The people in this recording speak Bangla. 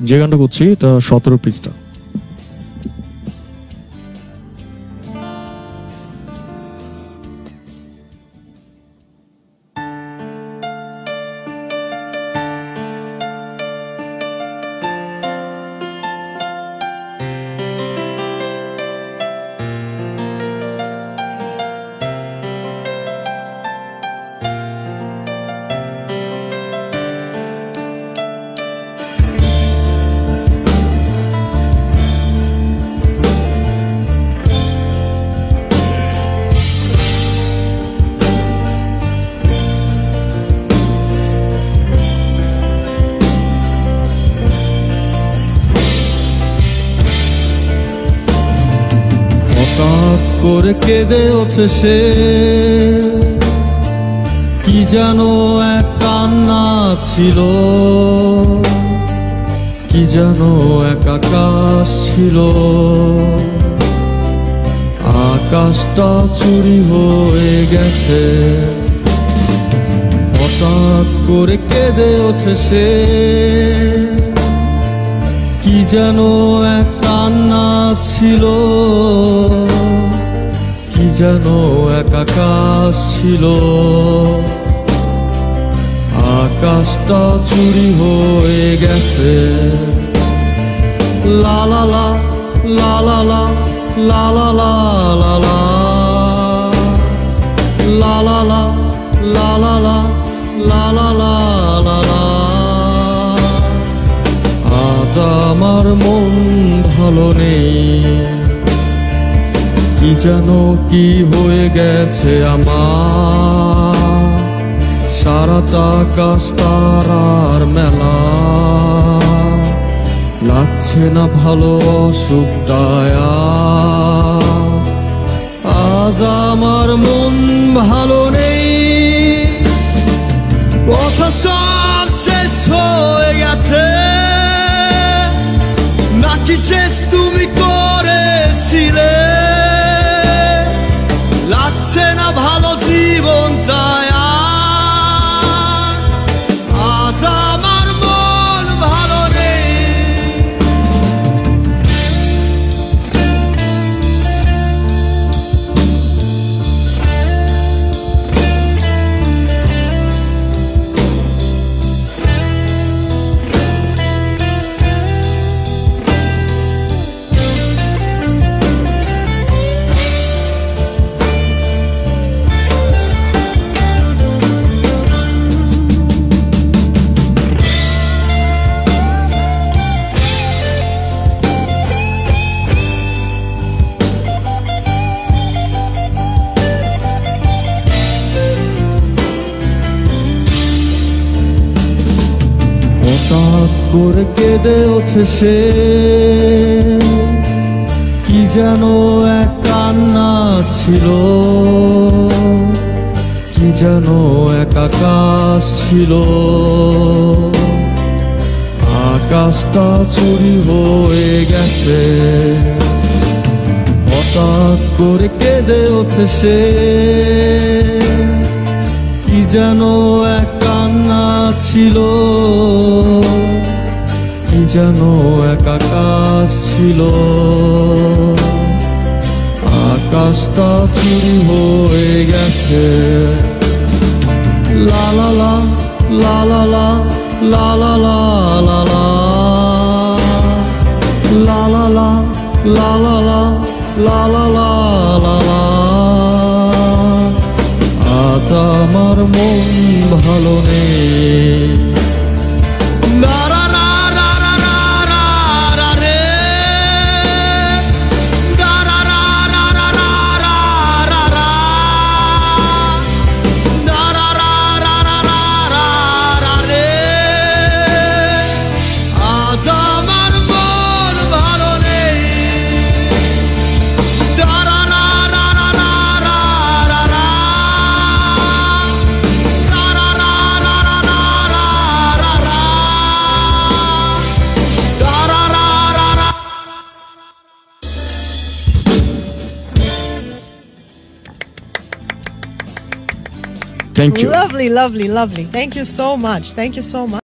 যে গানটা করছি এটা সতেরো পৃষ্ঠা করে কেঁদে ওঠে সে। কি যেন এক কান্না ছিল। কি যেন এক আকাশ ছিল। আকাশটা চুরি হয়ে গেছে। হঠাৎ করে কেঁদে ওঠে সে। কি যেন এক কান্না ছিল। যেন এক আকাশ ছিল আকাশটা চুরি হয়ে গেছে লা লা লা আজ আমার মন ভালো নেই কি যেন কি হয়ে গেছে আমার? সারাটা কাশ তারার মেলা। লাগছে না ভালো অসুখ আজ আমার মন ভালো নেই। করে কেঁদে ওঠে সে। কি যেন এক কান্না ছিল। কি যেন এক আকাশ ছিল। আকাশটা চুরি হয়ে গেছে। হঠাৎ করে কেঁদে ওঠে সে। কি যেন এক কান্না ছিল। যেন এক আকাশ ছিল আকাশটা চুরি হয়ে গেছে লা লা আজ আমার মন ভালো নেই Thank you. Lovely, lovely, lovely. Thank you so much. Thank you so much.